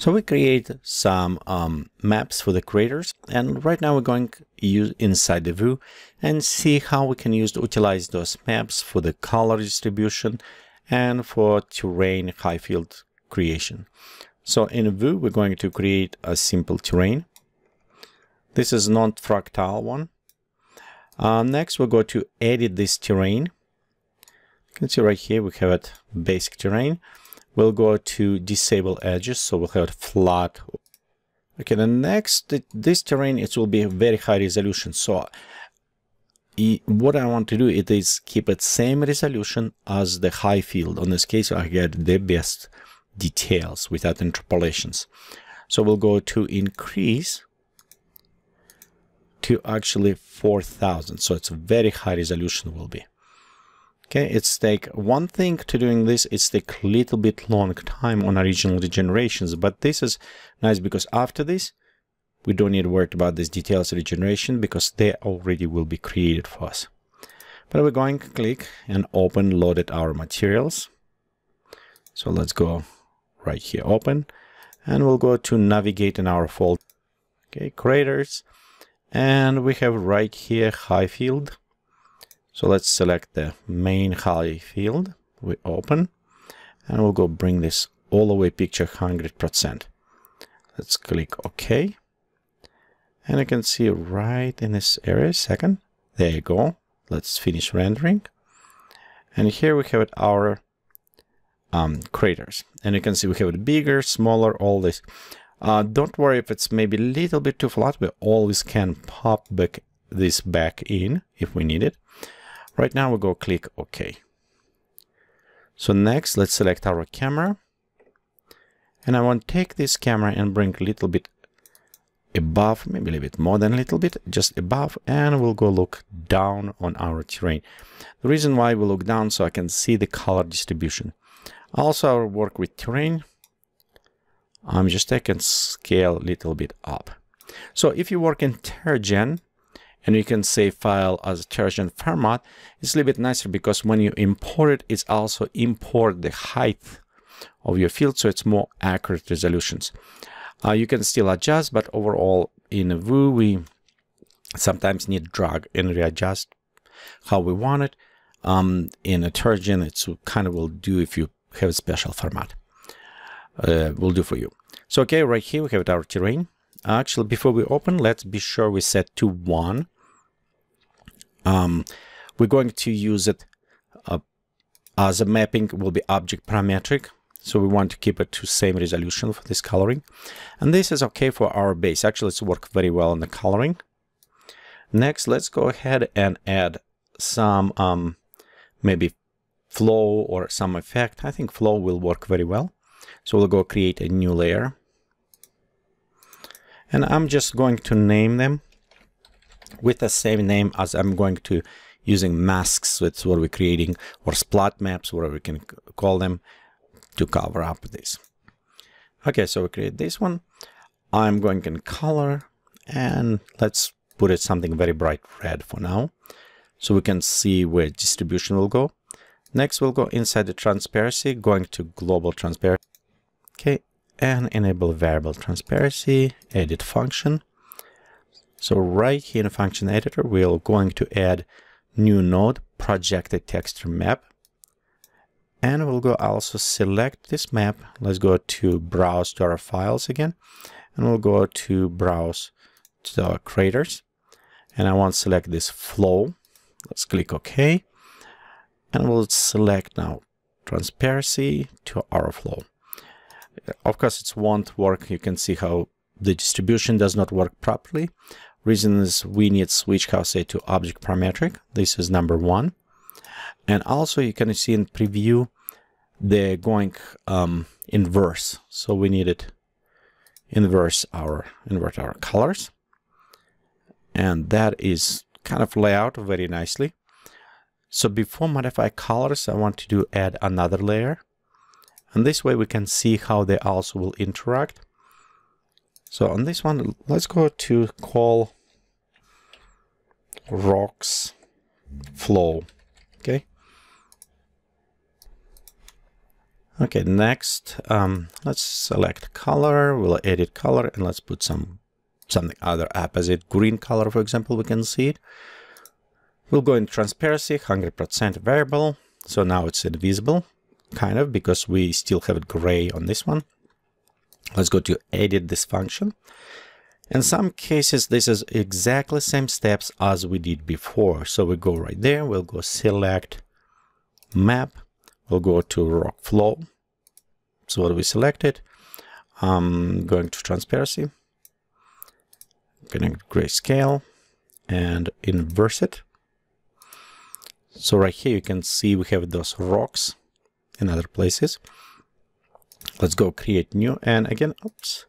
So we create some um, maps for the creators and right now we're going use inside the Vue and see how we can use utilize those maps for the color distribution and for terrain high field creation. So in Vue we're going to create a simple terrain. This is not fractal one. Uh, next we'll go to edit this terrain. You can see right here we have it basic terrain we'll go to disable edges so we'll have flat. Okay the next this terrain it will be very high resolution so what I want to do it is keep it same resolution as the high field. On this case I get the best details without interpolations. So we'll go to increase to actually 4000 so it's very high resolution will be Okay, it's take one thing to doing this, it's take a little bit long time on original regenerations, but this is nice because after this, we don't need to worry about this details regeneration because they already will be created for us. But we're going to click and open loaded our materials. So let's go right here, open, and we'll go to navigate in our folder. Okay, creators, and we have right here high field so let's select the main high field. We open and we'll go bring this all the way picture 100%. Let's click OK. And you can see right in this area, second. There you go. Let's finish rendering. And here we have our um, craters. And you can see we have it bigger, smaller, all this. Uh, don't worry if it's maybe a little bit too flat. We always can pop back this back in if we need it. Right now we'll go click OK. So next, let's select our camera. And I want to take this camera and bring a little bit above, maybe a little bit more than a little bit, just above, and we'll go look down on our terrain. The reason why we look down so I can see the color distribution. Also, I'll work with terrain. I'm just taking scale a little bit up. So if you work in TerraGen, and you can save file as a TerraGen format, it's a little bit nicer because when you import it, it's also import the height of your field, so it's more accurate resolutions. Uh, you can still adjust, but overall in a Vue, we sometimes need drag and readjust how we want it. Um, in a TerraGen, it's kind of will do if you have a special format. Uh, will do for you. So, okay, right here we have our terrain. Actually, before we open, let's be sure we set to 1. Um, we're going to use it uh, as a mapping will be object parametric. So we want to keep it to same resolution for this coloring. And this is okay for our base. Actually, it's work very well on the coloring. Next, let's go ahead and add some um, maybe flow or some effect. I think flow will work very well. So we'll go create a new layer. And I'm just going to name them with the same name as I'm going to using masks. That's what we're creating or splat maps, whatever we can call them to cover up this. Okay, so we create this one. I'm going in color and let's put it something very bright red for now. So we can see where distribution will go. Next, we'll go inside the transparency, going to global transparency. Okay, and enable variable transparency, edit function. So right here in the function editor, we're going to add new node, projected texture map. And we'll go also select this map. Let's go to browse to our files again. And we'll go to browse to our craters. And I want to select this flow. Let's click OK. And we'll select now transparency to our flow. Of course, it won't work. You can see how the distribution does not work properly. Reason is we need switch say to object parametric. This is number one. And also you can see in preview, they're going um, inverse. So we need it inverse our invert our colors. And that is kind of layout very nicely. So before modify colors, I want to do add another layer. And this way we can see how they also will interact. So on this one, let's go to call rocks flow. Okay. Okay, next, um, let's select color. We'll edit color and let's put some something other opposite green color, for example, we can see it. We'll go in transparency, 100% variable. So now it's invisible, kind of, because we still have it gray on this one. Let's go to edit this function. In some cases, this is exactly same steps as we did before. So we go right there, we'll go select map, we'll go to rock flow. So what we selected, um, going to transparency, connect grayscale and inverse it. So right here you can see we have those rocks in other places. Let's go create new and again, oops,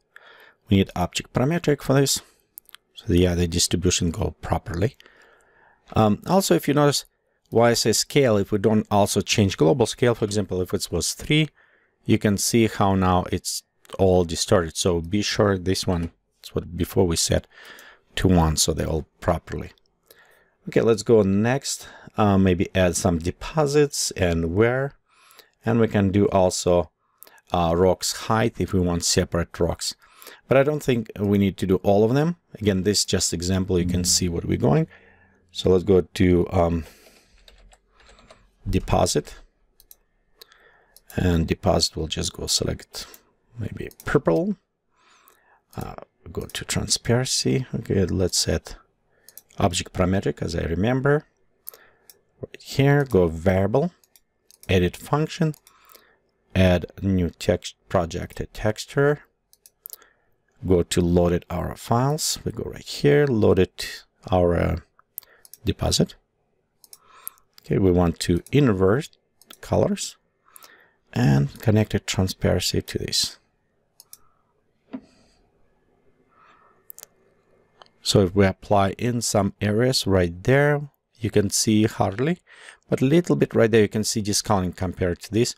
we need object parametric for this. So yeah, the distribution go properly. Um, also, if you notice why I say scale, if we don't also change global scale, for example, if it was 3, you can see how now it's all distorted. So be sure this one, is what before we set to 1, so they all properly. Okay, let's go next. Uh, maybe add some deposits and wear. And we can do also uh, rocks height if we want separate rocks. But I don't think we need to do all of them. Again, this just example, you can see what we're going. So let's go to um, deposit. And deposit will just go select maybe purple. Uh, go to transparency. Okay, let's set object parametric as I remember. Right here, go variable, edit function, add new text project texture go to loaded our files. We go right here, loaded our uh, deposit. Okay, we want to invert colors and connect a transparency to this. So if we apply in some areas right there, you can see hardly, but a little bit right there, you can see discounting compared to this.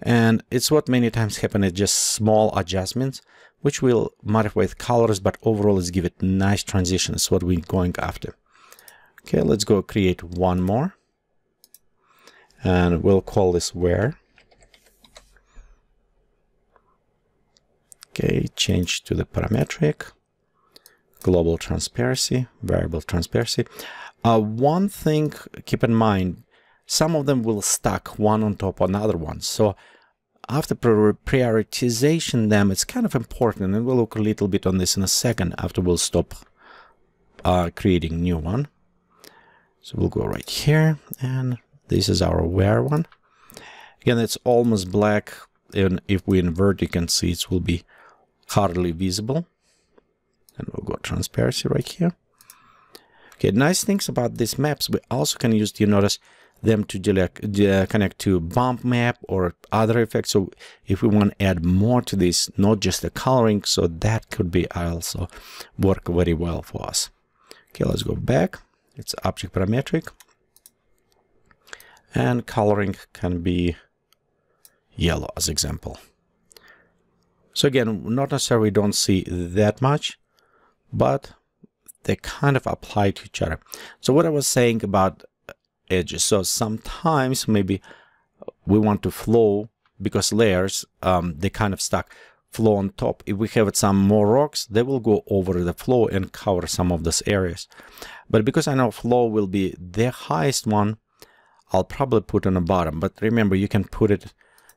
And it's what many times happen, it's just small adjustments which will modify with colors, but overall let's give it nice transitions, what we're going after. Okay, let's go create one more. And we'll call this wear. Okay, change to the parametric, global transparency, variable transparency. Uh, one thing, keep in mind, some of them will stack one on top of another one. So after prioritization them, it's kind of important, and we'll look a little bit on this in a second after we'll stop uh, creating new one. So we'll go right here, and this is our wear one. Again, it's almost black, and if we invert, you can see it will be hardly visible. And we'll go transparency right here. Okay, nice things about these maps, we also can use, you notice, them to uh, connect to bump map or other effects. So if we want to add more to this, not just the coloring, so that could be also work very well for us. Okay, let's go back. It's object parametric. And coloring can be yellow as example. So again, not necessarily don't see that much, but they kind of apply to each other. So what I was saying about edges. So sometimes maybe we want to flow because layers, um, they kind of stuck flow on top. If we have some more rocks, they will go over the flow and cover some of those areas. But because I know flow will be the highest one, I'll probably put on the bottom. But remember, you can put it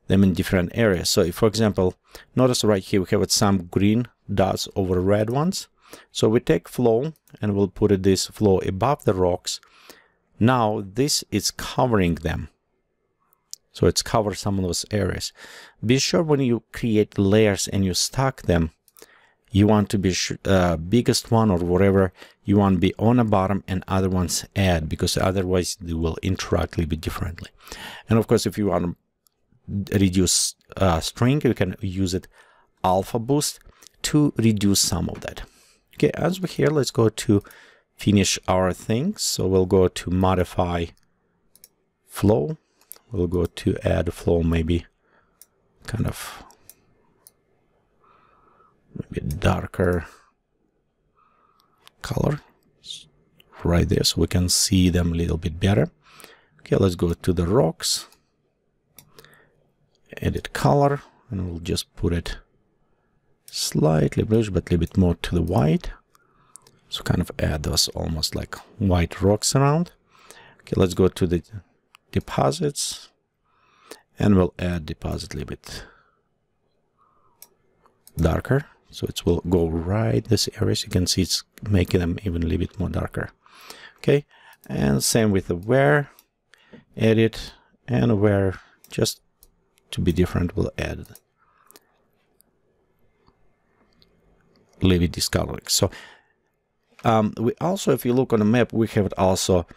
them in different areas. So if, for example, notice right here, we have some green dots over red ones. So we take flow and we'll put this flow above the rocks now this is covering them. So it's covered some of those areas. Be sure when you create layers and you stack them, you want to be uh, biggest one or whatever you want to be on the bottom and other ones add because otherwise they will interact a little bit differently. And of course, if you want to reduce uh, string, you can use it alpha boost to reduce some of that. Okay, as we're here, let's go to finish our things. So we'll go to modify flow. We'll go to add flow, maybe kind of maybe darker color right there so we can see them a little bit better. Okay, let's go to the rocks. edit color and we'll just put it slightly bluish but a little bit more to the white. So kind of add those almost like white rocks around. Okay let's go to the deposits. And we'll add deposit a little bit darker. So it will go right this area. So you can see it's making them even a little bit more darker. Okay and same with the wear edit. And wear just to be different we'll add Levy discoloring so um, we also if you look on the map we have it also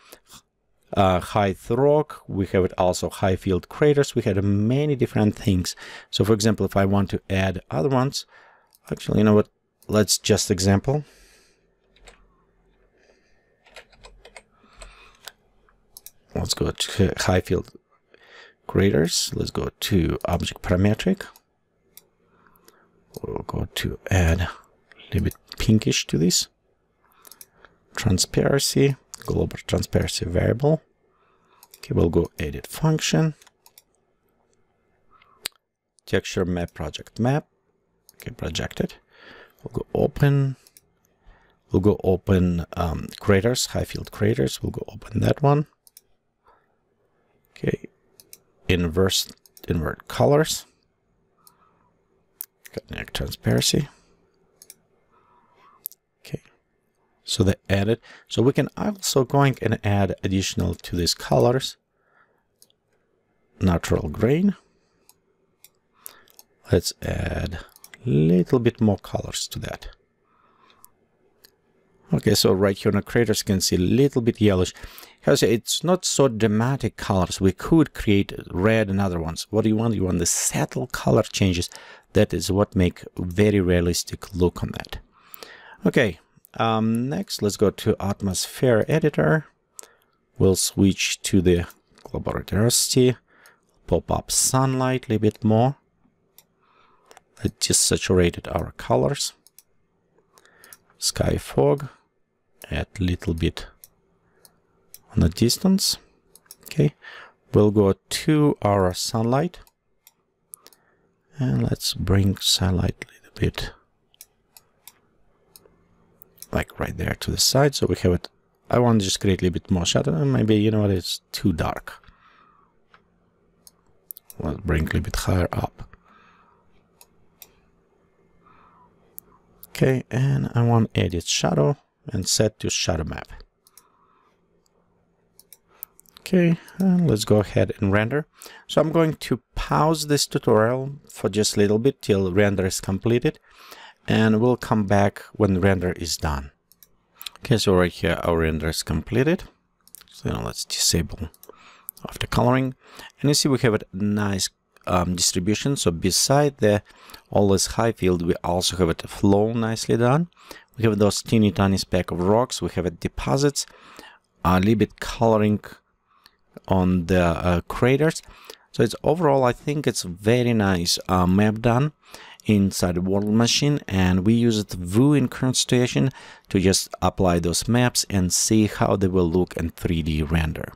uh, high rock we have it also high field craters we had many different things. So for example if I want to add other ones actually you know what let's just example. Let's go to high field craters let's go to object parametric. We'll go to add little bit pinkish to this. Transparency global transparency variable. Okay we'll go edit function. Texture map project map. Okay projected. We'll go open. We'll go open um, craters high field craters. We'll go open that one. Okay inverse invert colors. Connect transparency okay so they added so we can also going and add additional to these colors natural grain let's add a little bit more colors to that okay so right here on the craters you can see a little bit yellowish because it's not so dramatic colors. We could create red and other ones. What do you want? You want the subtle color changes. That is what make very realistic look on that. Okay, um, next let's go to atmosphere editor. We'll switch to the global radiosity, pop up sunlight a little bit more. Let's just saturated our colors. Sky fog, add little bit on the distance. Okay, we'll go to our sunlight and let's bring sunlight a little bit like right there to the side so we have it. I want to just create a little bit more shadow and maybe you know what it's too dark. Let's bring a little bit higher up. Okay and I want edit shadow and set to shadow map. Okay, and let's go ahead and render. So I'm going to pause this tutorial for just a little bit till render is completed and we'll come back when the render is done. Okay, so right here our render is completed. So now let's disable after coloring and you see we have a nice um, distribution. So beside the all this high field, we also have it flow nicely done. We have those teeny tiny speck of rocks. We have it deposits, a little bit coloring on the uh, craters. So it's overall, I think it's very nice uh, map done inside the world machine and we use the Vue in current situation to just apply those maps and see how they will look in 3D render.